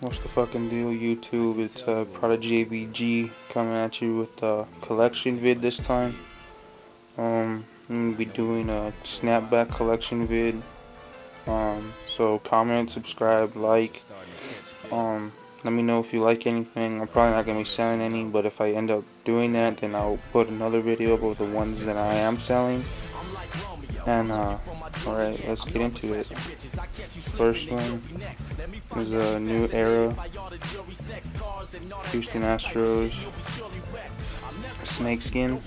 What's the fucking deal, YouTube? It's uh, Prodigy ABG coming at you with a collection vid this time. Um, I'm gonna be doing a snapback collection vid. Um, so comment, subscribe, like. Um, let me know if you like anything. I'm probably not gonna be selling any, but if I end up doing that, then I'll put another video of the ones that I am selling. And uh, alright, let's get into it. First one is a new era. Houston Astros. Snakeskin.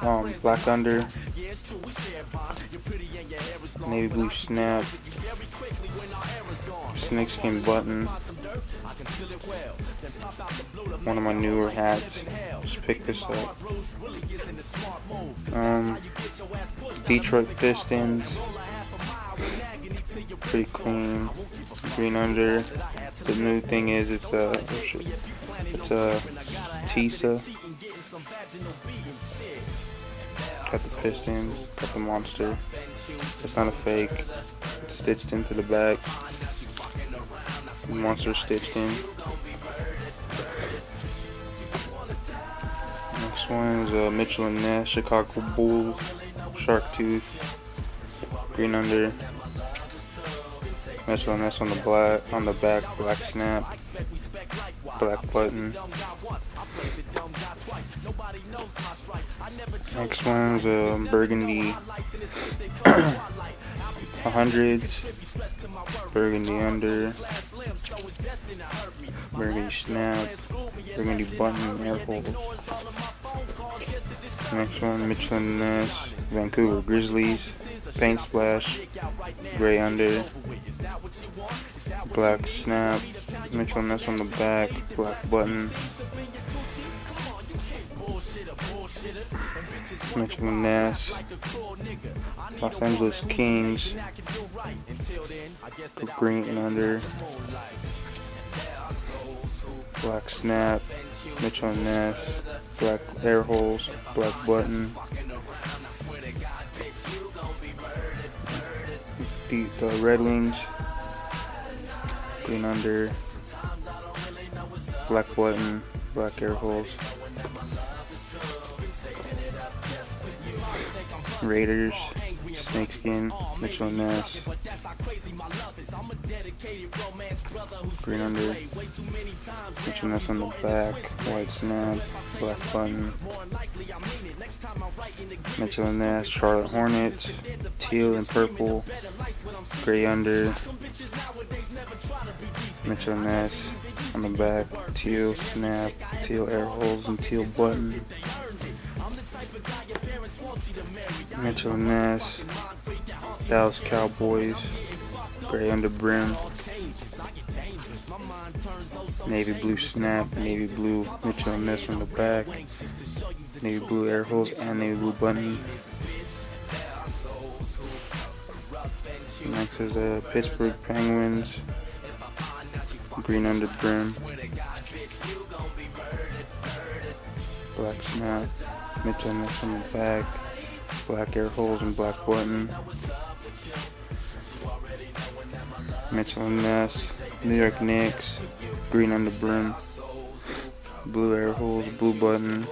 Um, black under. Navy blue snap. Snakeskin button. One of my newer hats. Just pick this up. Um, Detroit Pistons. Pretty clean. Green under. The new thing is it's a it's a Tisa. Got the Pistons. Got the monster. It's not a fake. It's stitched into the back. Monster stitched in. Next one is uh, Mitchell and Ness, Chicago Bulls, Shark Tooth, Green Under. Mitchell and Ness on the black, on the back, black snap, black button. Next one's uh, Burgundy hundreds, Burgundy under, Burgundy snap, Burgundy button air holes. Next one, Mitchell and Ness, Vancouver Grizzlies, paint splash, gray under, black snap, Mitchell and Ness on the back, black button. Mitchell and Ness, Los Angeles Kings, green under, black snap, Mitchell Ness, black air holes, black button. The, the Red Wings, green under, black button, black air holes. Raiders, Snakeskin, Mitchell and Ness, Green Under, Mitchell Ness on the back, White Snap, Black Button, Mitchell and Ness, Charlotte Hornets, Teal and Purple, Gray Under, Mitchell and Ness on the back, Teal Snap, Teal Air Holes, and Teal Button. Mitchell Ness, Dallas Cowboys, gray under brim, navy blue snap, navy blue Mitchell Ness on the back, navy blue air holes, and navy blue bunny. Next is the uh, Pittsburgh Penguins, green under brim, black snap, Mitchell Ness on the back black air holes and black button. Mitchell and Ness, New York Knicks, green on the brim, blue air holes, blue button.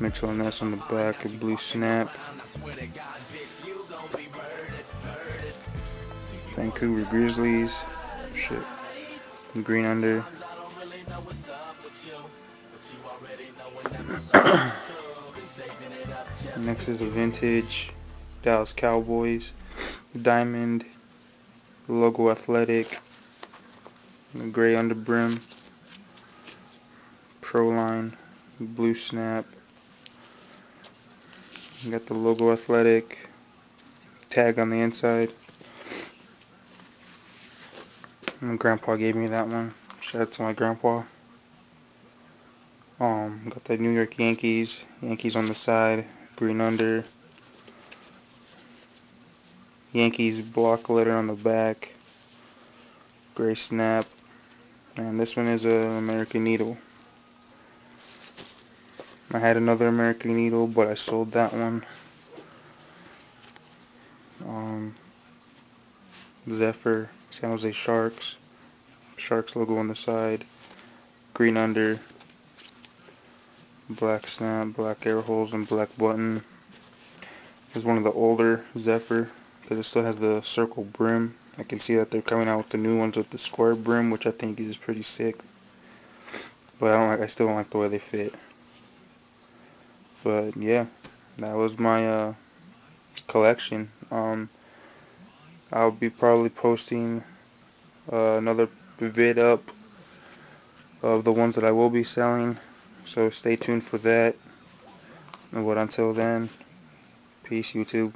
Mitchell and Ness on the back, a blue snap. Vancouver Grizzlies, shit, green under. Next is a vintage Dallas Cowboys diamond logo athletic the gray under brim pro line blue snap. Got the logo athletic tag on the inside. My grandpa gave me that one. Shout out to my grandpa um got the New York Yankees Yankees on the side green under. Yankees block letter on the back. Gray snap. And this one is an American Needle. I had another American Needle, but I sold that one. Um, Zephyr, San Jose Sharks, Sharks logo on the side, green under, black snap, black air holes, and black button. This is one of the older Zephyr because it still has the circle brim. I can see that they're coming out with the new ones with the square brim, which I think is pretty sick. But I don't like. I still don't like the way they fit. But yeah, that was my uh, collection. Um, I'll be probably posting uh, another vid up of the ones that I will be selling. So stay tuned for that. And what until then, peace YouTube.